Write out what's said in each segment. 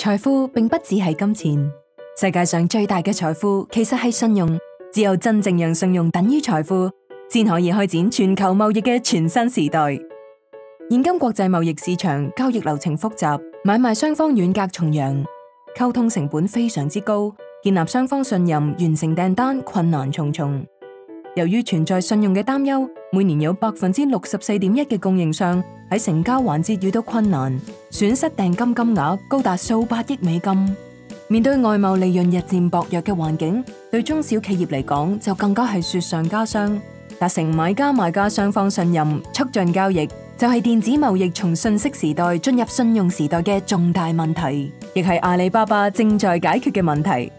財富並不只係金錢，世界上最大嘅財富其實係信用。只有真正讓信用等於財富，先可以開展全球貿易嘅全新時代。現今國際貿易市場交易流程複雜，買賣雙方遠隔重洋，溝通成本非常之高，建立雙方信任、完成訂單困難重重。由於存在信用嘅擔憂，每年有百分之六十四點一嘅供應商喺成交環節遇到困難，損失訂金金額高達數百億美金。面對外貿利潤日漸薄弱嘅環境，對中小企業嚟講就更加係雪上加霜。達成買家賣家雙方信任，促進交易，就係電子貿易從信息時代進入信用時代嘅重大問題，亦係阿里巴巴正在解決嘅問題。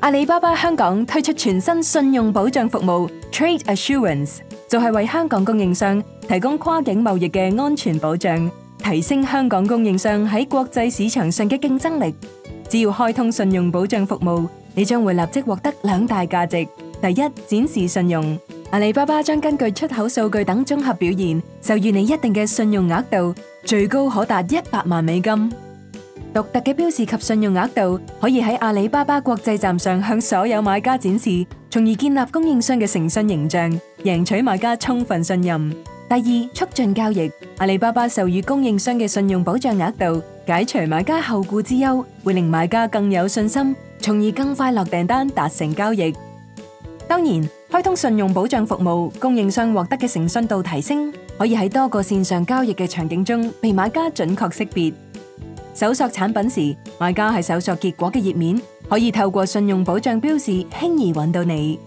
阿里巴巴香港推出全新信用保障服務 Trade Assurance，就係為香港供應商提供跨境貿易嘅安全保障，提升香港供應商喺國際市場上嘅競爭力。只要開通信用保障服務，你將會立即獲得兩大價值。第一，展示信用，阿里巴巴將根據出口數據等綜合表現，授予你一定嘅信用額度，最高可達一百萬美金。獨特嘅標示及信用額度，可以喺阿里巴巴國際站上向所有買家展示，從而建立供應商嘅誠信形象，贏取買家充分信任。第二，促進交易，阿里巴巴授予供應商嘅信用保障額度。解除買家後顧之憂，會令買家更有信心，從而更快落訂單，達成交易。當然，開通信用保障服務，供應商獲得嘅誠信度提升，可以喺多個線上交易嘅場景中被買家準確識別。搜索產品時，買家喺搜索結果嘅頁面，可以透過信用保障標示輕易揾到你。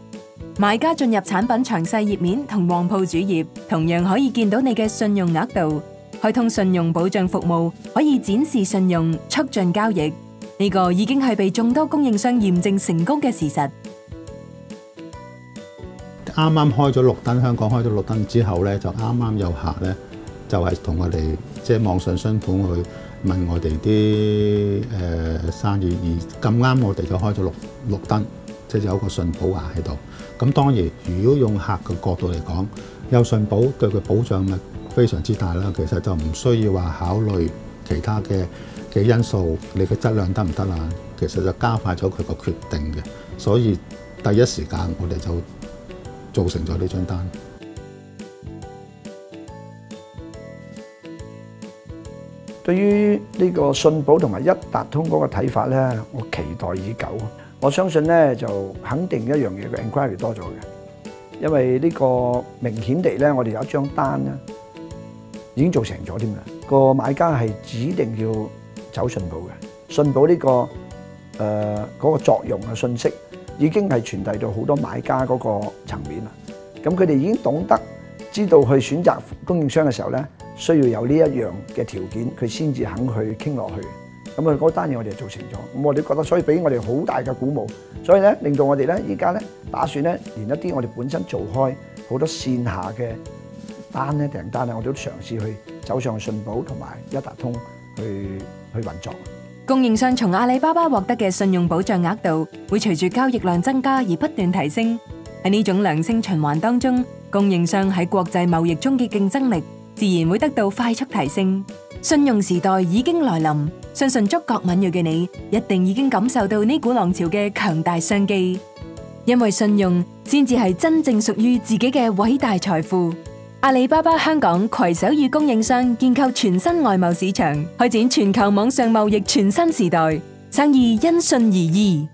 買家進入產品詳細頁面同旺鋪主页，同樣可以見到你嘅信用額度。开通信用保障服務可以展示信用，促進交易。呢個已經係被眾多供應商驗證成功嘅事實。啱啱開咗綠燈，香港開咗綠燈之後咧，就啱啱有客咧，就係同我哋即係網上商盤去問我哋啲誒生意，而咁啱我哋就開咗綠綠燈，即係有個信保額喺度。咁當然，如果用客嘅角度嚟講，有信保對佢保障咪非常之大啦，其實就唔需要話考慮其他嘅嘅因素，你嘅質量得唔得啊？其實就加快咗佢個決定嘅，所以第一時間我哋就做成咗呢張單。對於呢個信保同埋一達通嗰個睇法咧，我期待已久。我相信咧就肯定一樣嘢嘅 inquiry 多咗嘅，因為呢個明顯地咧，我哋有一張單咧。已經做成咗添啦，個買家係指定要走信保嘅，信保呢個誒嗰個作用嘅信息已經係傳遞到好多買家嗰個層面啦。咁佢哋已經懂得知道去選擇供應商嘅時候咧，需要有呢一樣嘅條件，佢先至肯去傾落去。咁啊，嗰單嘢我哋就做成咗，咁我哋覺得所以俾我哋好大嘅鼓舞，所以咧令到我哋咧依家咧打算咧連一啲我哋本身做開好多線下嘅。單咧訂單咧，我都嘗試去走上信保同埋一達通去去運作。供應商從阿里巴巴獲得嘅信用保障額度，會隨住交易量增加而不斷提升。喺呢種良性循環當中，供應商喺國際貿易中嘅競爭力自然會得到快速提升。信用時代已經來臨，相信觸覺敏锐嘅你一定已經感受到呢股浪潮嘅強大商機，因為信用先至係真正屬於自己嘅偉大財富。阿里巴巴香港携手與供應商建構全新外貿市場，開展全球網上貿易全新時代，生意因信而異。